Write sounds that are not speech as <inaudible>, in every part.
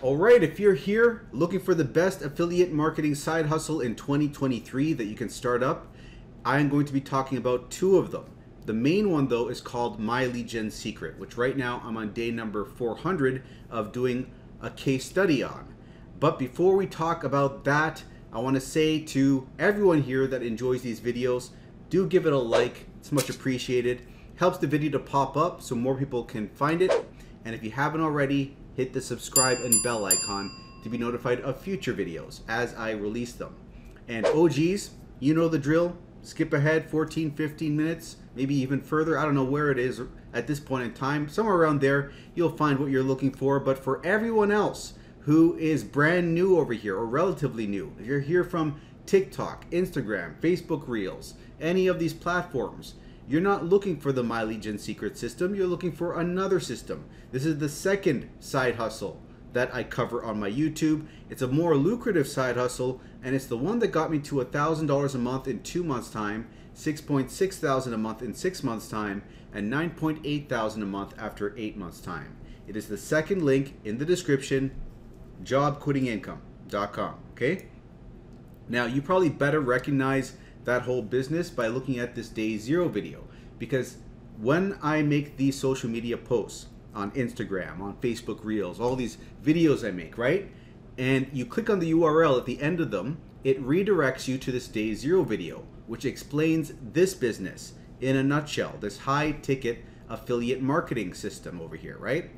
All right, if you're here looking for the best affiliate marketing side hustle in 2023 that you can start up, I'm going to be talking about two of them. The main one, though, is called My Gen Secret, which right now I'm on day number 400 of doing a case study on. But before we talk about that, I want to say to everyone here that enjoys these videos, do give it a like. It's much appreciated. Helps the video to pop up so more people can find it. And if you haven't already, hit the subscribe and bell icon to be notified of future videos as I release them. And OGs, you know the drill. Skip ahead 14, 15 minutes, maybe even further. I don't know where it is at this point in time. Somewhere around there, you'll find what you're looking for. But for everyone else who is brand new over here or relatively new, if you're here from TikTok, Instagram, Facebook Reels, any of these platforms, you're not looking for the My Lead Gen secret system, you're looking for another system. This is the second side hustle that I cover on my YouTube. It's a more lucrative side hustle, and it's the one that got me to $1,000 a month in two months' time, 6.6 thousand a month in six months' time, and 9.8 thousand a month after eight months' time. It is the second link in the description, jobquittingincome.com. Okay? Now, you probably better recognize that whole business by looking at this day zero video because when I make these social media posts on Instagram, on Facebook Reels, all these videos I make, right? And you click on the URL at the end of them, it redirects you to this day zero video, which explains this business in a nutshell, this high ticket affiliate marketing system over here, right?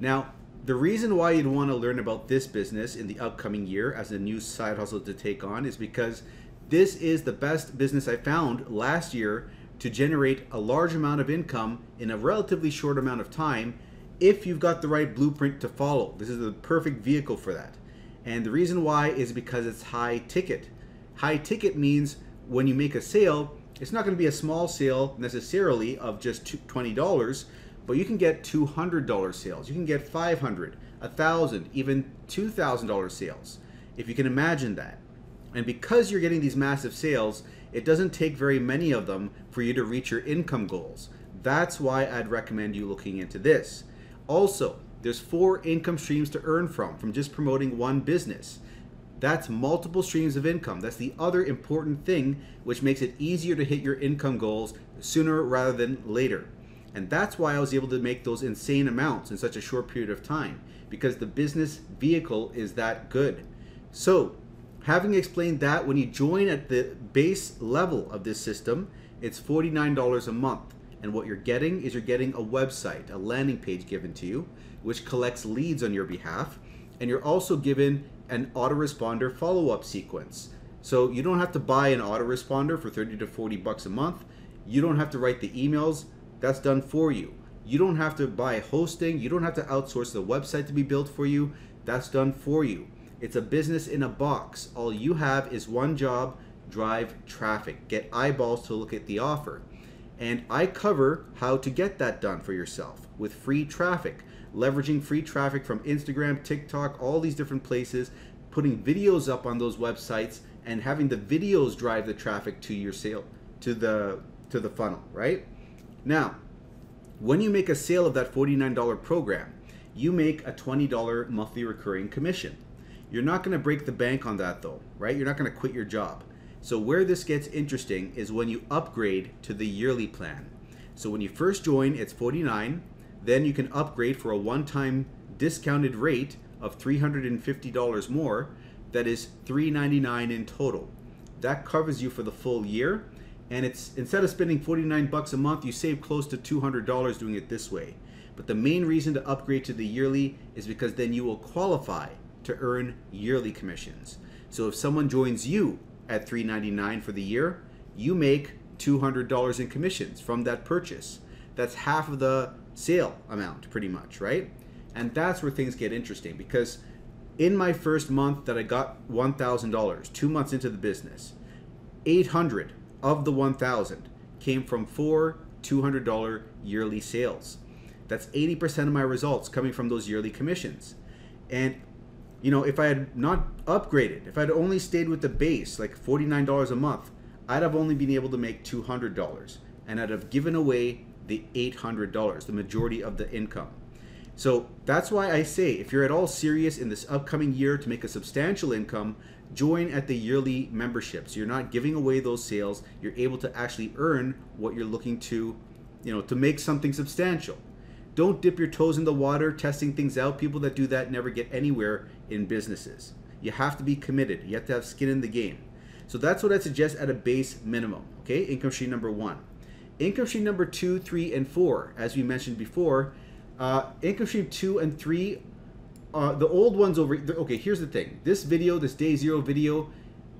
Now, the reason why you'd want to learn about this business in the upcoming year as a new side hustle to take on is because this is the best business I found last year to generate a large amount of income in a relatively short amount of time if you've got the right blueprint to follow. This is the perfect vehicle for that. And the reason why is because it's high ticket. High ticket means when you make a sale, it's not going to be a small sale necessarily of just $20, but you can get $200 sales. You can get 500, 1000, even $2,000 sales. If you can imagine that. And because you're getting these massive sales, it doesn't take very many of them for you to reach your income goals. That's why I'd recommend you looking into this. Also, there's four income streams to earn from from just promoting one business. That's multiple streams of income. That's the other important thing which makes it easier to hit your income goals sooner rather than later. And that's why I was able to make those insane amounts in such a short period of time because the business vehicle is that good. So, Having explained that, when you join at the base level of this system, it's $49 a month. And what you're getting is you're getting a website, a landing page given to you, which collects leads on your behalf. And you're also given an autoresponder follow-up sequence. So you don't have to buy an autoresponder for 30 to 40 bucks a month. You don't have to write the emails. That's done for you. You don't have to buy hosting. You don't have to outsource the website to be built for you. That's done for you. It's a business in a box. All you have is one job drive traffic, get eyeballs to look at the offer. And I cover how to get that done for yourself with free traffic, leveraging free traffic from Instagram, TikTok, all these different places, putting videos up on those websites and having the videos drive the traffic to your sale to the to the funnel, right? Now, when you make a sale of that $49 program, you make a $20 monthly recurring commission. You're not going to break the bank on that though, right? You're not going to quit your job. So where this gets interesting is when you upgrade to the yearly plan. So when you first join, it's 49. Then you can upgrade for a one-time discounted rate of $350 more. That is 399 in total. That covers you for the full year. And it's instead of spending 49 bucks a month, you save close to $200 doing it this way. But the main reason to upgrade to the yearly is because then you will qualify to earn yearly commissions. So if someone joins you at 399 for the year, you make $200 in commissions from that purchase. That's half of the sale amount, pretty much, right? And that's where things get interesting because in my first month that I got $1,000, two months into the business, 800 of the 1,000 came from four $200 yearly sales. That's 80% of my results coming from those yearly commissions. And you know, if I had not upgraded, if I'd only stayed with the base, like $49 a month, I'd have only been able to make $200 and I'd have given away the $800, the majority of the income. So that's why I say if you're at all serious in this upcoming year to make a substantial income, join at the yearly membership. So you're not giving away those sales. You're able to actually earn what you're looking to, you know, to make something substantial. Don't dip your toes in the water testing things out. People that do that never get anywhere in businesses. You have to be committed. You have to have skin in the game. So that's what I suggest at a base minimum. Okay, income stream number one. Income stream number two, three, and four, as we mentioned before, uh, income stream two and three, uh, the old ones over. Okay, here's the thing. This video, this day zero video,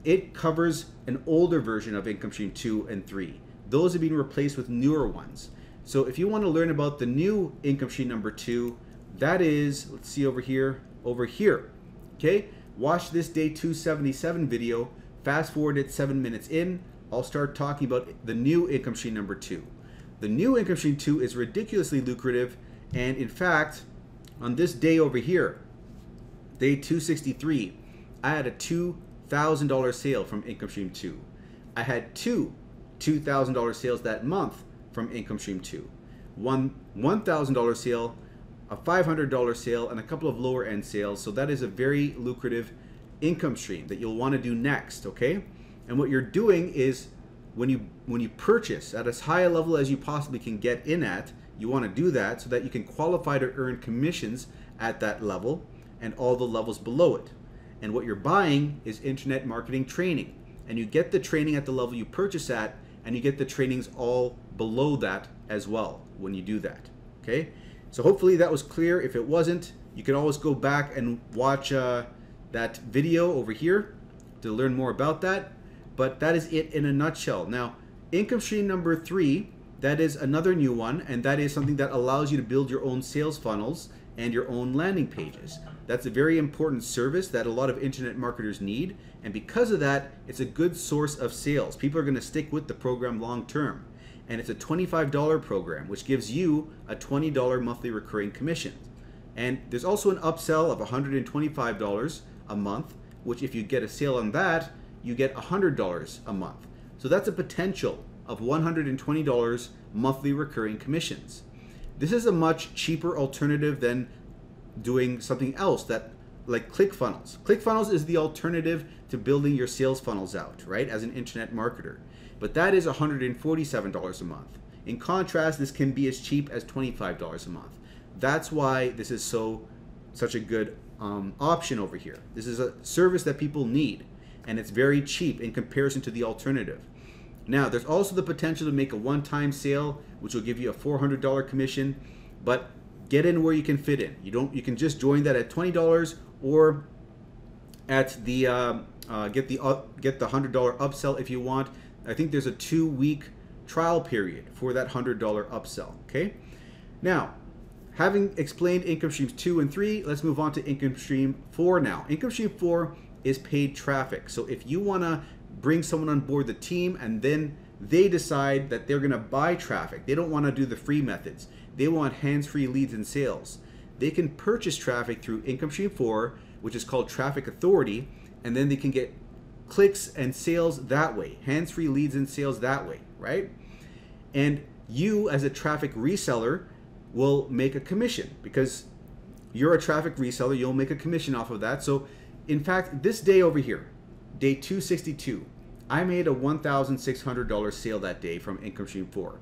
it covers an older version of income stream two and three. Those have been replaced with newer ones. So if you want to learn about the new income stream number two, that is, let's see over here, over here. Okay, watch this day 277 video. Fast forward it seven minutes in. I'll start talking about the new income stream number two. The new income stream two is ridiculously lucrative and in fact, on this day over here, day 263, I had a $2,000 sale from Income Stream 2. I had two $2,000 sales that month from Income Stream 2. One $1,000 sale, a $500 sale, and a couple of lower end sales. So that is a very lucrative income stream that you'll want to do next, okay? And what you're doing is when you when you purchase at as high a level as you possibly can get in at, you want to do that so that you can qualify to earn commissions at that level and all the levels below it. And what you're buying is internet marketing training. And you get the training at the level you purchase at, and you get the trainings all below that as well when you do that. Okay? So hopefully that was clear. If it wasn't, you can always go back and watch uh, that video over here to learn more about that. But that is it in a nutshell. Now, income stream number three that is another new one, and that is something that allows you to build your own sales funnels and your own landing pages. That's a very important service that a lot of internet marketers need, and because of that, it's a good source of sales. People are going to stick with the program long term. And it's a $25 program, which gives you a $20 monthly recurring commission. And there's also an upsell of $125 a month, which if you get a sale on that, you get $100 a month. So that's a potential of $120 monthly recurring commissions. This is a much cheaper alternative than doing something else that like ClickFunnels. ClickFunnels is the alternative to building your sales funnels out, right, as an internet marketer. But that is $147 a month. In contrast, this can be as cheap as $25 a month. That's why this is so such a good um, option over here. This is a service that people need, and it's very cheap in comparison to the alternative. Now, there's also the potential to make a one-time sale, which will give you a $400 commission, but get in where you can fit in. You don't. You can just join that at $20 or at the uh, uh, get the uh, get the hundred dollar upsell if you want. I think there's a two week trial period for that hundred dollar upsell. Okay. Now, having explained income streams two and three, let's move on to income stream four now. Income stream four is paid traffic. So if you want to bring someone on board the team and then they decide that they're going to buy traffic. They don't want to do the free methods. They want hands-free leads and sales. They can purchase traffic through Income Stream 4, which is called Traffic Authority, and then they can get clicks and sales that way, hands-free leads and sales that way, right? And you as a traffic reseller will make a commission because you're a traffic reseller, you'll make a commission off of that. So in fact, this day over here, Day 262, I made a $1,600 sale that day from Income Stream 4.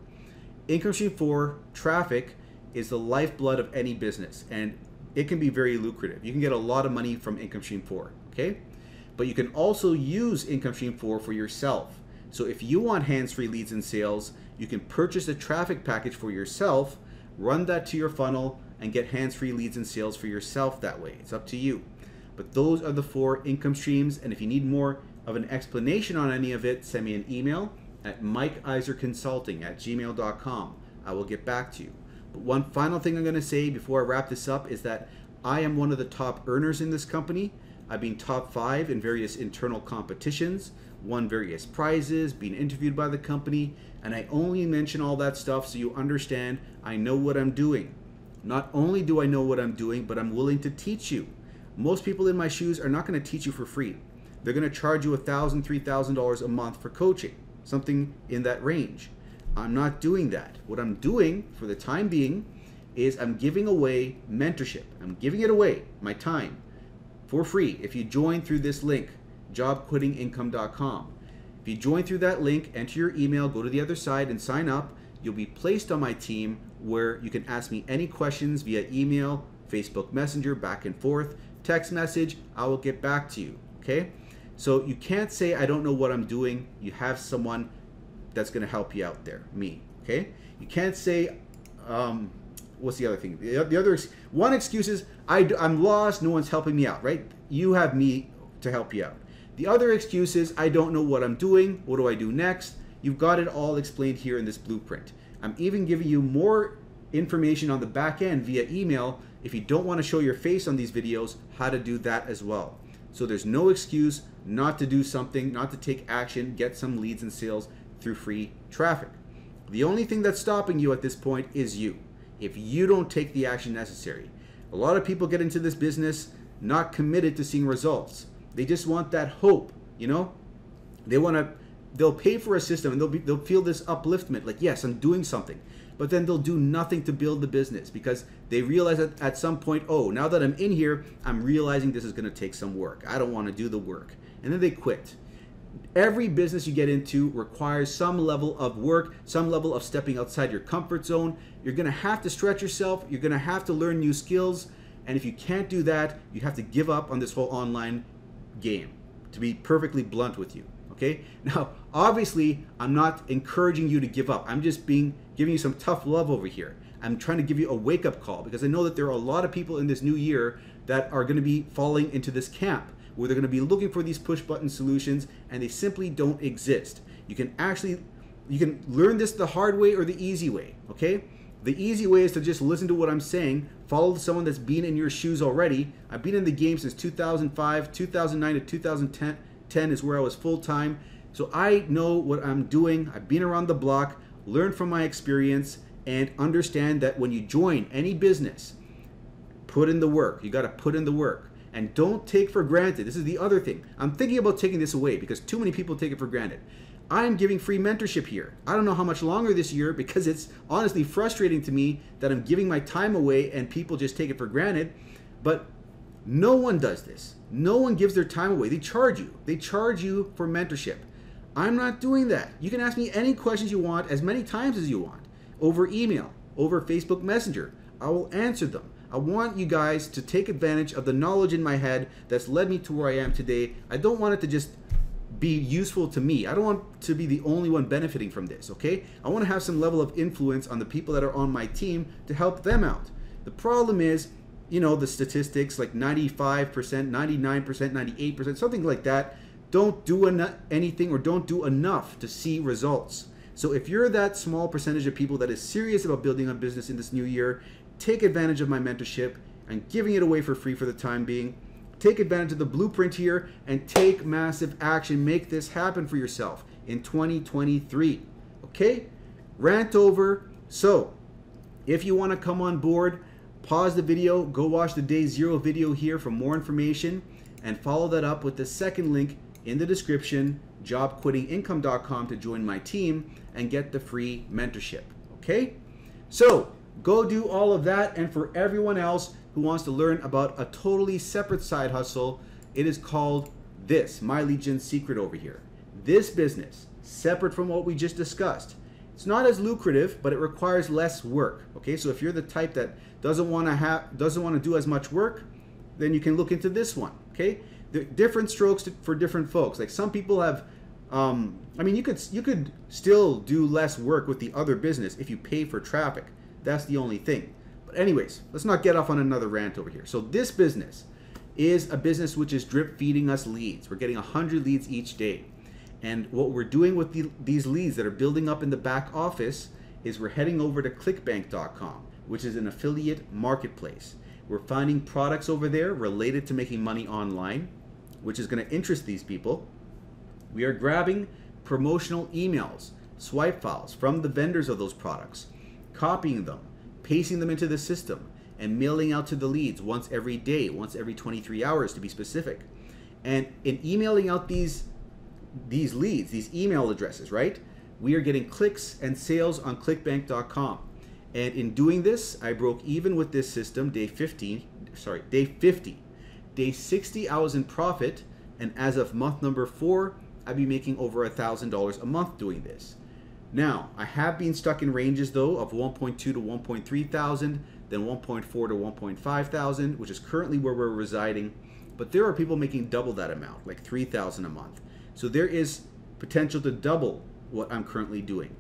Income Stream 4 traffic is the lifeblood of any business and it can be very lucrative. You can get a lot of money from Income Stream 4, okay? But you can also use Income Stream 4 for yourself. So if you want hands-free leads and sales, you can purchase a traffic package for yourself, run that to your funnel, and get hands-free leads and sales for yourself that way. It's up to you. But those are the four income streams. And if you need more of an explanation on any of it, send me an email at mikeiserconsulting at gmail.com. I will get back to you. But one final thing I'm going to say before I wrap this up is that I am one of the top earners in this company. I've been top five in various internal competitions, won various prizes, been interviewed by the company, and I only mention all that stuff so you understand I know what I'm doing. Not only do I know what I'm doing, but I'm willing to teach you. Most people in my shoes are not going to teach you for free. They're going to charge you $1,000, $3,000 a month for coaching, something in that range. I'm not doing that. What I'm doing for the time being is I'm giving away mentorship. I'm giving it away, my time, for free if you join through this link, jobquittingincome.com. If you join through that link, enter your email, go to the other side and sign up, you'll be placed on my team where you can ask me any questions via email, Facebook Messenger, back and forth, text message, I will get back to you. Okay? So you can't say, I don't know what I'm doing. You have someone that's going to help you out there, me. Okay? You can't say, um, what's the other thing? The, the other one excuse is, I, I'm lost, no one's helping me out, right? You have me to help you out. The other excuse is, I don't know what I'm doing. What do I do next? You've got it all explained here in this blueprint. I'm even giving you more information on the back end via email if you don't want to show your face on these videos, how to do that as well. So there's no excuse not to do something, not to take action, get some leads and sales through free traffic. The only thing that's stopping you at this point is you. If you don't take the action necessary. A lot of people get into this business not committed to seeing results. They just want that hope, you know? They want to they'll pay for a system and they'll be they'll feel this upliftment like yes, I'm doing something but then they'll do nothing to build the business because they realize that at some point, oh, now that I'm in here, I'm realizing this is going to take some work. I don't want to do the work. And then they quit. Every business you get into requires some level of work, some level of stepping outside your comfort zone. You're going to have to stretch yourself, you're going to have to learn new skills. And if you can't do that, you have to give up on this whole online game, to be perfectly blunt with you. Okay? <laughs> Now, obviously, I'm not encouraging you to give up. I'm just being giving you some tough love over here. I'm trying to give you a wake up call because I know that there are a lot of people in this new year that are going to be falling into this camp where they're going to be looking for these push button solutions and they simply don't exist. You can actually you can learn this the hard way or the easy way, okay? The easy way is to just listen to what I'm saying, follow someone that's been in your shoes already. I've been in the game since 2005, 2009 to 2010 10 is where I was full time. So I know what I'm doing. I've been around the block learn from my experience, and understand that when you join any business, put in the work. You got to put in the work. And don't take for granted. This is the other thing. I'm thinking about taking this away because too many people take it for granted. I'm giving free mentorship here. I don't know how much longer this year because it's honestly frustrating to me that I'm giving my time away and people just take it for granted. But no one does this. No one gives their time away. They charge you. They charge you for mentorship. I'm not doing that. You can ask me any questions you want as many times as you want over email, over Facebook Messenger. I will answer them. I want you guys to take advantage of the knowledge in my head that's led me to where I am today. I don't want it to just be useful to me. I don't want to be the only one benefiting from this, okay? I want to have some level of influence on the people that are on my team to help them out. The problem is, you know, the statistics like 95%, 99%, 98%, something like that don't do en- anything or don't do enough to see results. So if you're that small percentage of people that is serious about building a business in this new year, take advantage of my mentorship. I'm giving it away for free for the time being. Take advantage of the blueprint here and take massive action. Make this happen for yourself in 2023. Okay? Rant over. So, if you want to come on board, pause the video, go watch the day zero video here for more information, and follow that up with the second link in the description, jobquittingincome.com to join my team and get the free mentorship. Okay? So go do all of that. And for everyone else who wants to learn about a totally separate side hustle, it is called this My Lead Gen Secret over here. This business, separate from what we just discussed, it's not as lucrative, but it requires less work. Okay, so if you're the type that doesn't want to have doesn't want to do as much work, then you can look into this one. Okay, different strokes to, for different folks. Like some people have, um, I mean, you could you could still do less work with the other business if you pay for traffic. That's the only thing. But anyways, let's not get off on another rant over here. So this business is a business which is drip feeding us leads. We're getting 100 leads each day. And what we're doing with the, these leads that are building up in the back office is we're heading over to clickbank.com, which is an affiliate marketplace. We're finding products over there related to making money online which is going to interest these people. We are grabbing promotional emails, swipe files from the vendors of those products, copying them, pasting them into the system, and mailing out to the leads once every day, once every 23 hours to be specific. And in emailing out these these leads, these email addresses, right? We are getting clicks and sales on clickbank.com. And in doing this, I broke even with this system day 15, sorry, day 50. Day 60, I was in profit, and as of month number four, I'd be making over a thousand dollars a month doing this. Now, I have been stuck in ranges though of 1.2 to 1.3 thousand, then 1.4 to 1.5 thousand, which is currently where we're residing. But there are people making double that amount, like 3,000 a month. So there is potential to double what I'm currently doing.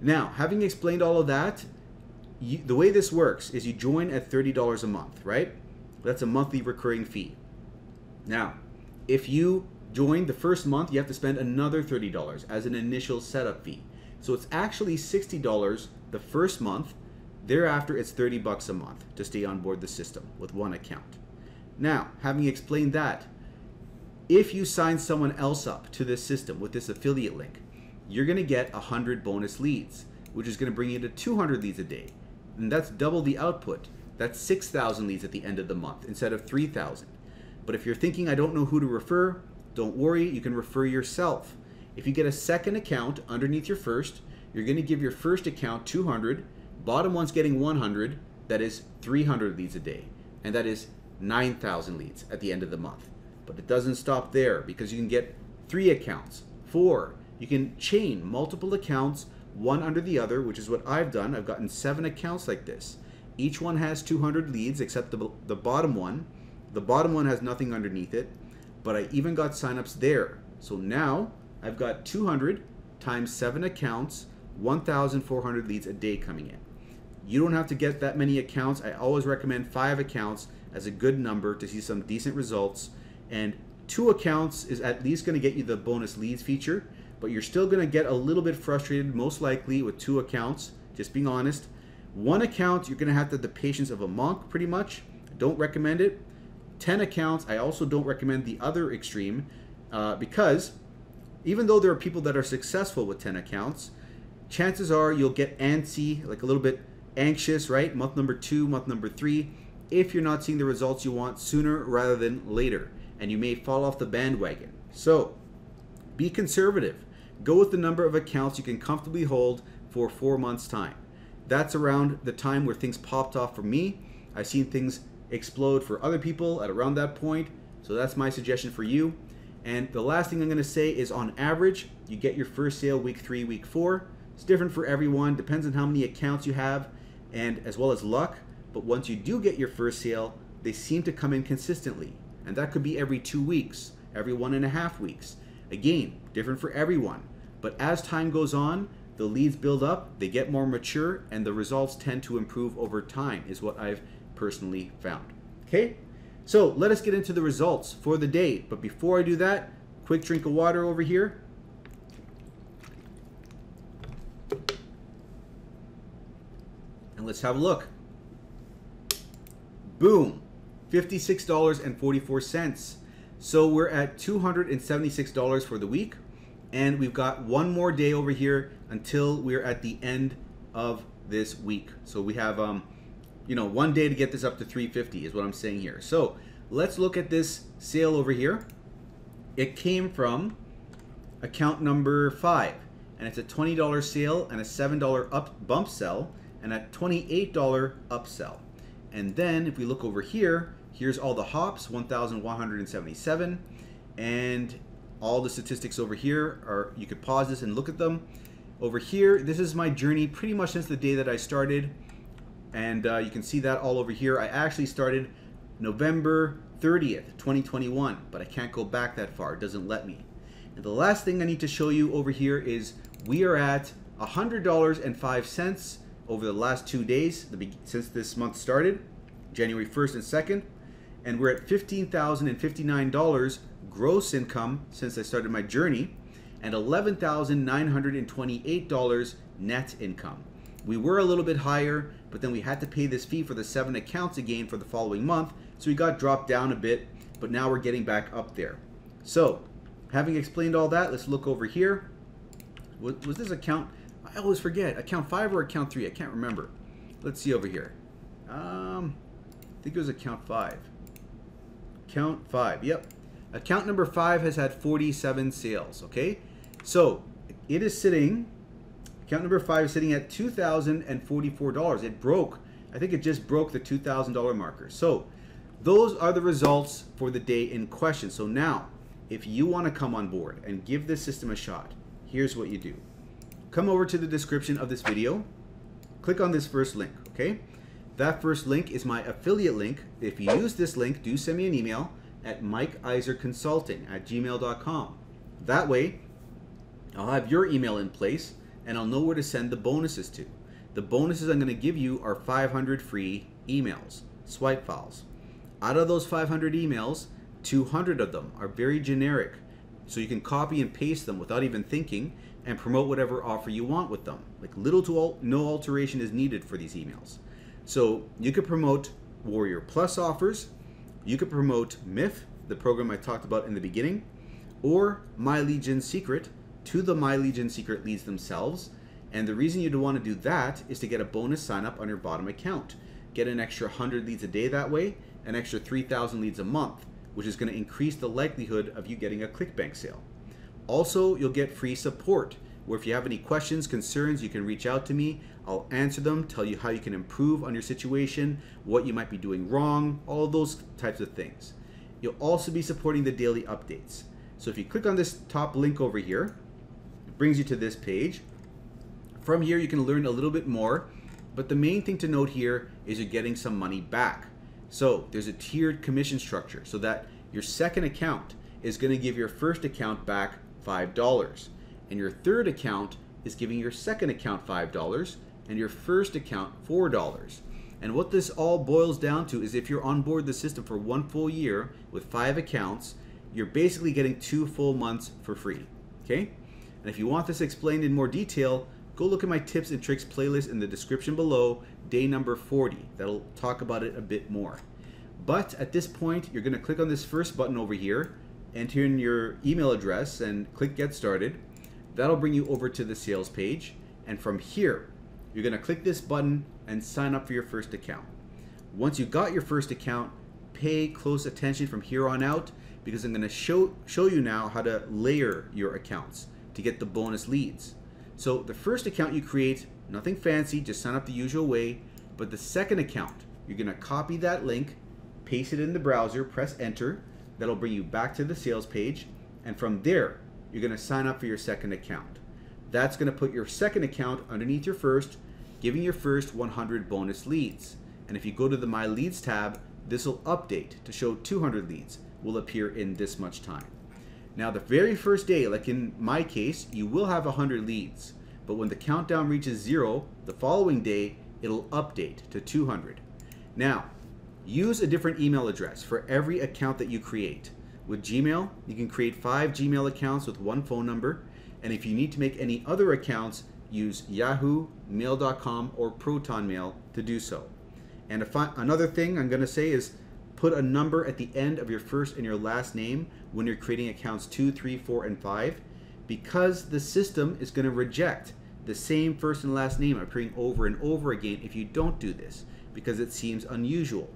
Now, having explained all of that, you, the way this works is you join at $30 a month, right? That's a monthly recurring fee. Now, if you join the first month, you have to spend another $30 as an initial setup fee. So it's actually $60 the first month. Thereafter, it's 30 bucks a month to stay on board the system with one account. Now, having explained that, if you sign someone else up to this system with this affiliate link, you're going to get 100 bonus leads, which is going to bring you to 200 leads a day and that's double the output. That's 6,000 leads at the end of the month instead of 3,000. But if you're thinking, I don't know who to refer, don't worry, you can refer yourself. If you get a second account underneath your first, you're going to give your first account 200, bottom one's getting 100, that is 300 leads a day, and that is 9,000 leads at the end of the month. But it doesn't stop there because you can get three accounts, four. You can chain multiple accounts one under the other, which is what I've done. I've gotten seven accounts like this. Each one has 200 leads except the, the bottom one. The bottom one has nothing underneath it, but I even got signups there. So now I've got 200 times seven accounts, 1,400 leads a day coming in. You don't have to get that many accounts. I always recommend five accounts as a good number to see some decent results. And two accounts is at least going to get you the bonus leads feature but you're still going to get a little bit frustrated, most likely, with two accounts, just being honest. One account, you're going to have to have the patience of a monk, pretty much. Don't recommend it. 10 accounts, I also don't recommend the other extreme uh, because even though there are people that are successful with 10 accounts, chances are you'll get antsy, like a little bit anxious, right? Month number two, month number three, if you're not seeing the results you want sooner rather than later, and you may fall off the bandwagon. So, be conservative. Go with the number of accounts you can comfortably hold for four months' time. That's around the time where things popped off for me. I've seen things explode for other people at around that point. So that's my suggestion for you. And the last thing I'm going to say is on average, you get your first sale week three, week four. It's different for everyone, depends on how many accounts you have and as well as luck. But once you do get your first sale, they seem to come in consistently. And that could be every two weeks, every one and a half weeks. Again, different for everyone. But as time goes on, the leads build up, they get more mature, and the results tend to improve over time, is what I've personally found. Okay? So let us get into the results for the day. But before I do that, quick drink of water over here. And let's have a look. Boom. $56.44. So we're at $276 for the week. And we've got one more day over here until we're at the end of this week. So we have, um, you know, one day to get this up to 350 is what I'm saying here. So let's look at this sale over here. It came from account number five, and it's a $20 sale and a $7 up bump sell and a $28 upsell. And then if we look over here, here's all the hops, 1,177. And all the statistics over here are you could pause this and look at them over here this is my journey pretty much since the day that I started and uh, you can see that all over here. I actually started November 30th 2021 but I can't go back that far. It doesn't let me. And the last thing I need to show you over here is we are at $100.05 over the last two days since this month started January 1st and 2nd and we're at $15,059 gross income since I started my journey and $11,928 net income. We were a little bit higher, but then we had to pay this fee for the seven accounts again for the following month, so we got dropped down a bit, but now we're getting back up there. So, having explained all that, let's look over here. Was, was this account, I always forget, account five or account three, I can't remember. Let's see over here. Um, I think it was account five. Count five, yep. Account number five has had 47 sales, okay? So it is sitting Account number five is sitting at $2,044. It broke, I think it just broke the $2,000 marker. So those are the results for the day in question. So now, if you want to come on board and give this system a shot, here's what you do. Come over to the description of this video, click on this first link, okay? That first link is my affiliate link. If you use this link, do send me an email at mikeiserconsulting at gmail.com. That way, I'll have your email in place and I'll know where to send the bonuses to. The bonuses I'm going to give you are 500 free emails, swipe files. Out of those 500 emails, 200 of them are very generic, so you can copy and paste them without even thinking and promote whatever offer you want with them. Like little to no alteration is needed for these emails. So you could promote Warrior Plus offers, you could promote MIF, the program I talked about in the beginning, or My Lead Gen Secret, to the My Lead Gen Secret leads themselves. And the reason you'd want to do that is to get a bonus sign up on your bottom account. Get an extra 100 leads a day that way, an extra 3,000 leads a month, which is going to increase the likelihood of you getting a ClickBank sale. Also, you'll get free support, where if you have any questions, concerns, you can reach out to me. I'll answer them, tell you how you can improve on your situation, what you might be doing wrong, all those types of things. You'll also be supporting the daily updates. So if you click on this top link over here, brings you to this page. From here, you can learn a little bit more, but the main thing to note here is you're getting some money back. So there's a tiered commission structure so that your second account is going to give your first account back $5, and your third account is giving your second account $5, and your first account $4. And what this all boils down to is if you're on board the system for one full year with five accounts, you're basically getting two full months for free. Okay? And if you want this explained in more detail, go look at my tips and tricks playlist in the description below, day number 40. That'll talk about it a bit more. But at this point, you're going to click on this first button over here, enter in your email address, and click Get Started. That'll bring you over to the sales page. And from here, you're going to click this button and sign up for your first account. Once you got your first account, pay close attention from here on out because I'm going to show, show you now how to layer your accounts to get the bonus leads. So the first account you create, nothing fancy, just sign up the usual way. But the second account, you're gonna copy that link, paste it in the browser, press enter. That'll bring you back to the sales page. And from there, you're gonna sign up for your second account. That's gonna put your second account underneath your first, giving your first 100 bonus leads. And if you go to the My Leads tab, this will update to show 200 leads will appear in this much time. Now, the very first day, like in my case, you will have 100 leads. But when the countdown reaches zero, the following day, it'll update to 200. Now, use a different email address for every account that you create. With Gmail, you can create five Gmail accounts with one phone number. And if you need to make any other accounts, use Yahoo, Mail.com, or ProtonMail to do so. And another thing I'm going to say is put a number at the end of your first and your last name when you're creating accounts 2, 3, 4, and 5 because the system is going to reject the same first and last name appearing over and over again if you don't do this because it seems unusual.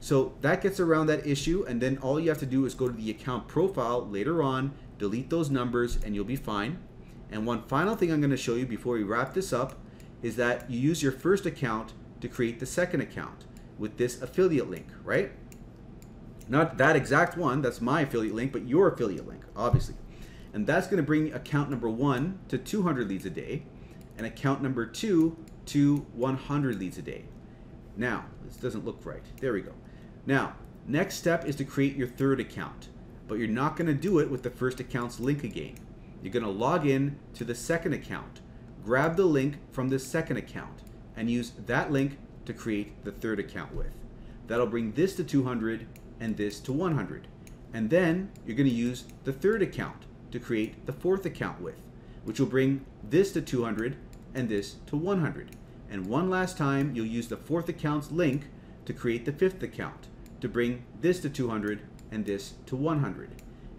So that gets around that issue and then all you have to do is go to the account profile later on, delete those numbers and you'll be fine. And one final thing I'm going to show you before we wrap this up is that you use your first account to create the second account with this affiliate link, right? Not that exact one, that's my affiliate link, but your affiliate link, obviously. And that's going to bring account number one to 200 leads a day, and account number two to 100 leads a day. Now, this doesn't look right. There we go. Now, next step is to create your third account, but you're not going to do it with the first account's link again. You're going to log in to the second account, grab the link from the second account, and use that link to create the third account with. That'll bring this to 200 and this to 100. And then you're going to use the third account to create the fourth account with, which will bring this to 200 and this to 100. And one last time, you'll use the fourth account's link to create the fifth account to bring this to 200 and this to 100.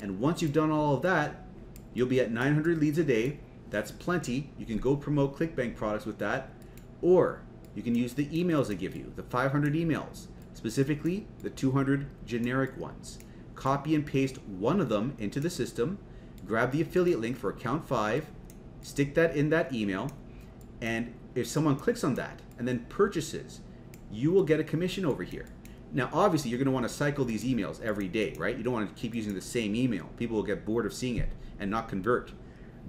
And once you've done all of that, you'll be at 900 leads a day. That's plenty. You can go promote ClickBank products with that. Or you can use the emails I give you, the 500 emails specifically the 200 generic ones. Copy and paste one of them into the system, grab the affiliate link for account 5, stick that in that email, And if someone clicks on that and then purchases, you will get a commission over here. Now, obviously, you're going to want to cycle these emails every day, right? You don't want to keep using the same email. People will get bored of seeing it and not convert.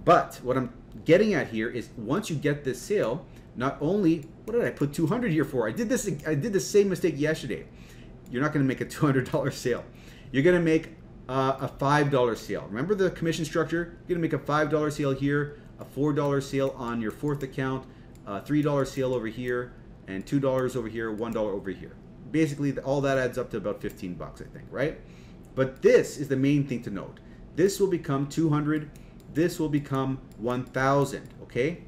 But what I'm getting at here is once you get this sale, not only what did I put 200 here for? I did this. I did the same mistake yesterday. You're not going to make a $200 sale. You're going to make uh, a $5 sale. Remember the commission structure? You're going to make a $5 sale here, a $4 sale on your fourth account, a $3 sale over here, and $2 over here, $1 over here. Basically, all that adds up to about 15 bucks, I think, right? But this is the main thing to note. This will become 200. This will become 1,000, okay?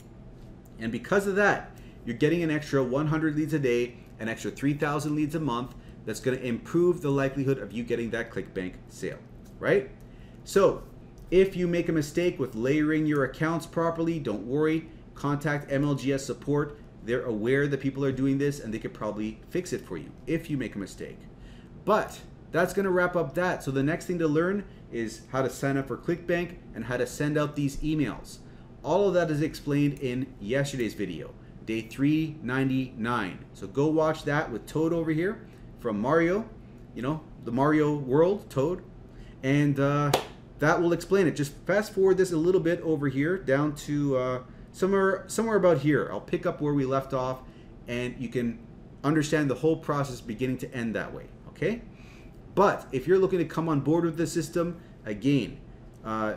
And because of that, you're getting an extra 100 leads a day, an extra 3,000 leads a month. That's going to improve the likelihood of you getting that ClickBank sale, right? So, if you make a mistake with layering your accounts properly, don't worry. Contact MLGS support. They're aware that people are doing this and they could probably fix it for you if you make a mistake. But that's going to wrap up that. So the next thing to learn is how to sign up for ClickBank and how to send out these emails. All of that is explained in yesterday's video, day 399. So go watch that with Toad over here from Mario, you know, the Mario world, Toad. And uh, that will explain it. Just fast forward this a little bit over here down to uh, somewhere somewhere about here. I'll pick up where we left off and you can understand the whole process beginning to end that way, okay? But if you're looking to come on board with the system, again, uh,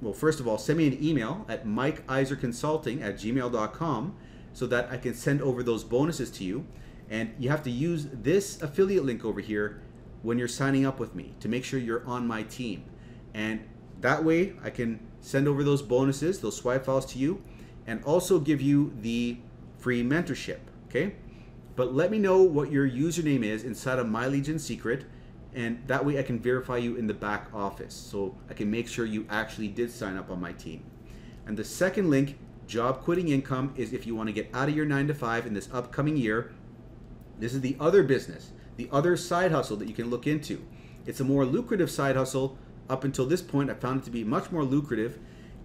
well, first of all, send me an email at mikeiserconsulting at gmail.com so that I can send over those bonuses to you. And you have to use this affiliate link over here when you're signing up with me to make sure you're on my team. And that way I can send over those bonuses, those swipe files to you, and also give you the free mentorship. Okay? But let me know what your username is inside of My Lead Gen Secret, and that way I can verify you in the back office. So I can make sure you actually did sign up on my team. And the second link, job quitting income, is if you want to get out of your 9 to 5 in this upcoming year. This is the other business, the other side hustle that you can look into. It's a more lucrative side hustle. Up until this point, I found it to be much more lucrative.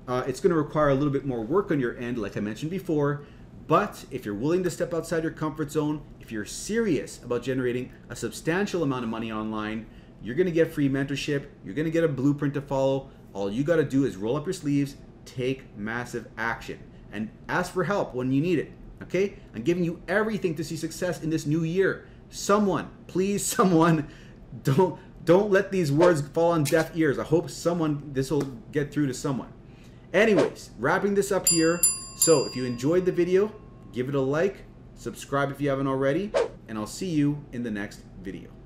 Uh, it's going to require a little bit more work on your end, like I mentioned before, but if you're willing to step outside your comfort zone, if you're serious about generating a substantial amount of money online, you're to get free mentorship. You're to get a blueprint to follow. All you got to do is roll up your sleeves, take massive action, and ask for help when you need it. Okay? I'm giving you everything to see success in this new year. Someone, please, <laughs> someone, don't don't let these words fall on deaf ears. I hope someone this will get through to someone. Anyways, wrapping this up here. So if you enjoyed the video, give it a like, subscribe if you haven't already, and I'll see you in the next video.